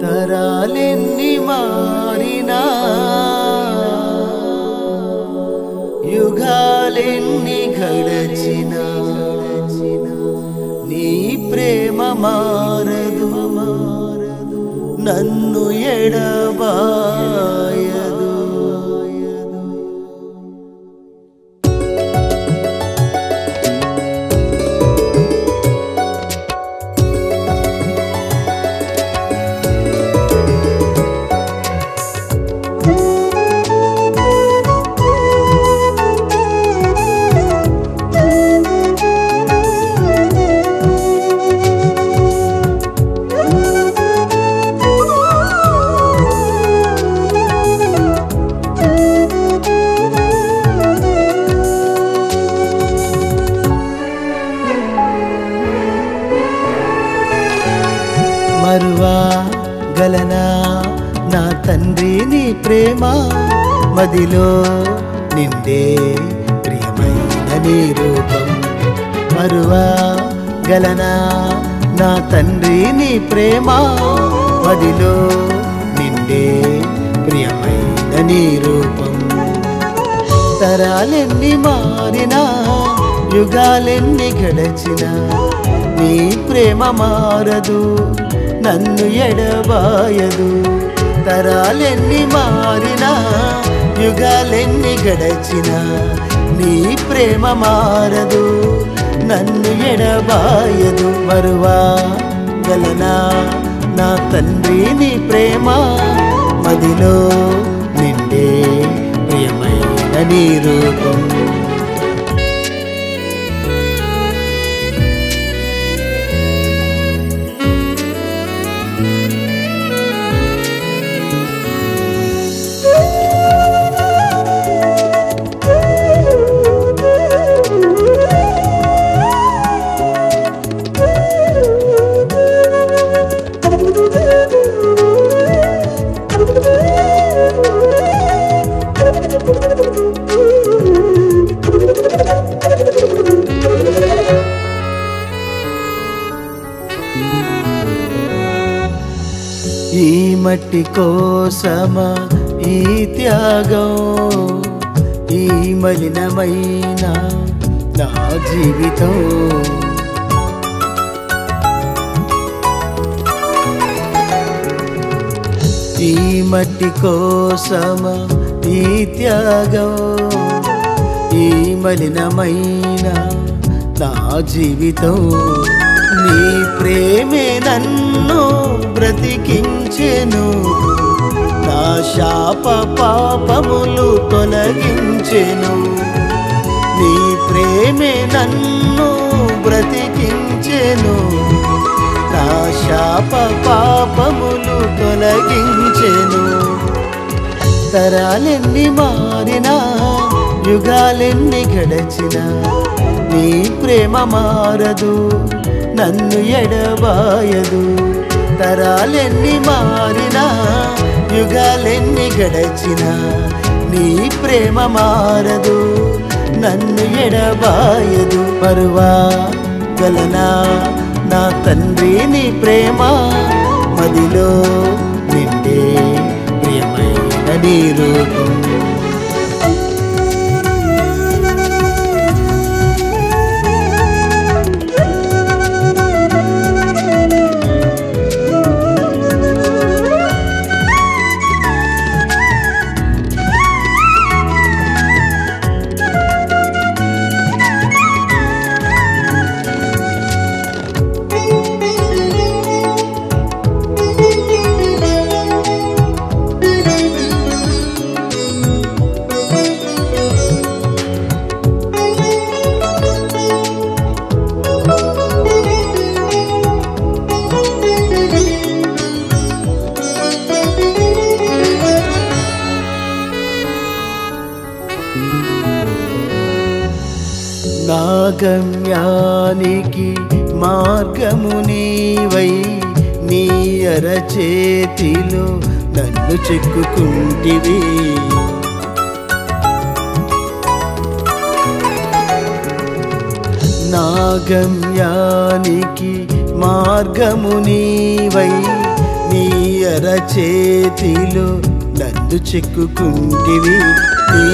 తరాలెన్ని మారినా యుగాలెన్ని గడచిన నీ ప్రేమ మారదు మారదు నన్ను ఎడబాయదు గలనా? నా తండ్రి నీ ప్రేమ మదిలో నిండే ప్రియమైన నీ రూపం. మరువగలనా నా తండ్రి నీ ప్రేమ మదిలో నిండే ప్రియమైన నీ రూపం. తరాలెన్ని మారినా యుగాలెన్ని గడచినా నీ ప్రేమ మారదు. నన్ను ఎడబాయదు. తరాలెన్ని మారినా యుగాలెన్ని గడచినా నీ ప్రేమ మారదు. నన్ను ఎడబాయదు మరువా గలనా నా తండ్రి నీ ప్రేమ మదిలో నిండే ప్రియమైన నీ రూపం. సృష్టి కోసమా ఈ త్యాగం? ఈ మలినమైన నా జీవితం? ఈ మట్టి కోసమా ఈ త్యాగం? ఈ మలినమైన నా జీవితం? నీ ప్రేమే నన్ను బ్రతికించెను. నా శాప పాపములు తొలగించెను. నీ ప్రేమే నన్ను బ్రతికించెను. నా శాప పాపములు తొలగించెను. తరాలెన్ని మారినా యుగాలెన్ని గడచినా నీ ప్రేమ మారదు. నన్ను ఎడబాయదు. తరాలెన్ని మారినా యుగాలెన్ని గడచినా నీ ప్రేమ మారదు. నన్ను ఎడబాయదు. పరువా గలనా నా తండ్రి నీ ప్రేమ. మదిలో నిండే ప్రియమైన నీ రూపం. నా గమ్యానికి మార్గము నీవై నీ అరచేతిలో నన్ను చెక్కుకుంటివి. నా గమ్యానికి మార్గము నీవై నీ అరచేతిలో నన్ను చెక్కుకుంటివి. నీ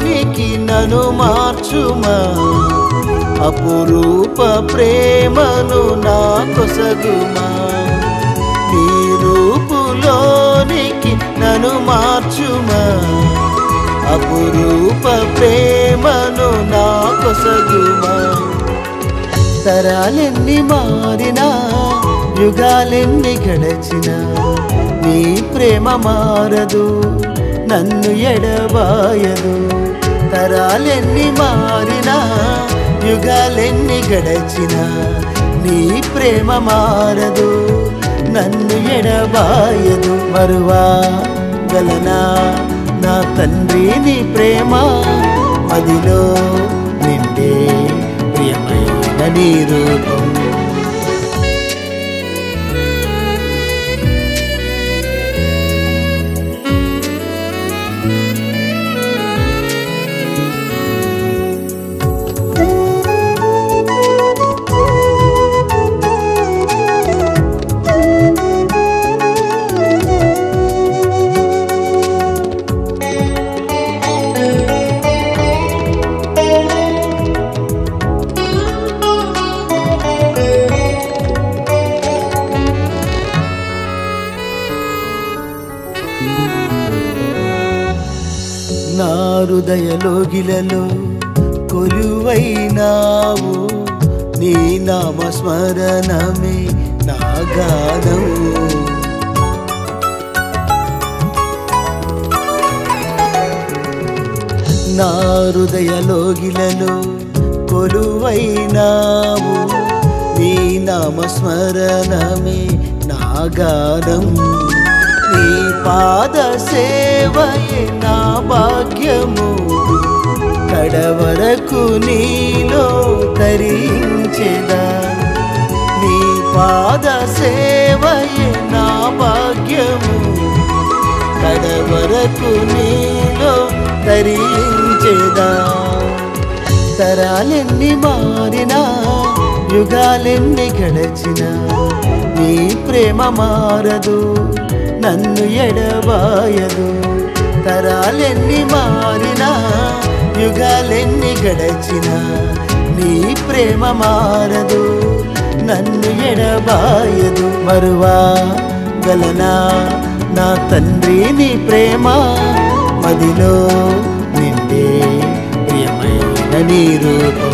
రూపులోనికి నను మార్చుమా? అపురూప ప్రేమను నా కొసగుమా? నీ రూపులోనికి నను మార్చుమా? అపురూప ప్రేమను నా కొసగుమా? తరాలెన్ని మారినా యుగాలెన్ని గడచినా నీ ప్రేమ మారదు నన్ను ఎడబాయదు. తరాలెన్ని మారినా యుగాలెన్ని గడచినా నీ ప్రేమ మారదు నన్ను ఎడబాయదు మరువా గలనా నా తండ్రి నీ ప్రేమ మదిలో నిండే ప్రియమైన నీ రూపం. హృదయలోగిలలో కొలువైనావు. నీ నామస్మరణమే నా గానం. నా హృదయలోగిలలో కొలువైనావు. నీ నామస్మరణమే నా గానం. నీ పాద సేవయే నా భాగ్యము. కడవరకు నీలో తరించెదా. నీ పాద సేవయే నా భాగ్యము. కడవరకు నీలో తరించెదా. తరాలెన్ని మారినా యుగాలెన్ని గడచినా నీ ప్రేమ మారదు. నన్ను ఎడబాయదు. తరాలెన్ని మారినా యుగాలెన్ని గడచినా నీ ప్రేమ మారదు. నన్ను ఎడబాయదు మరువా గలనా? నా తండ్రి నీ ప్రేమ మదిలో నిండే ప్రియమైన నీ రూపం.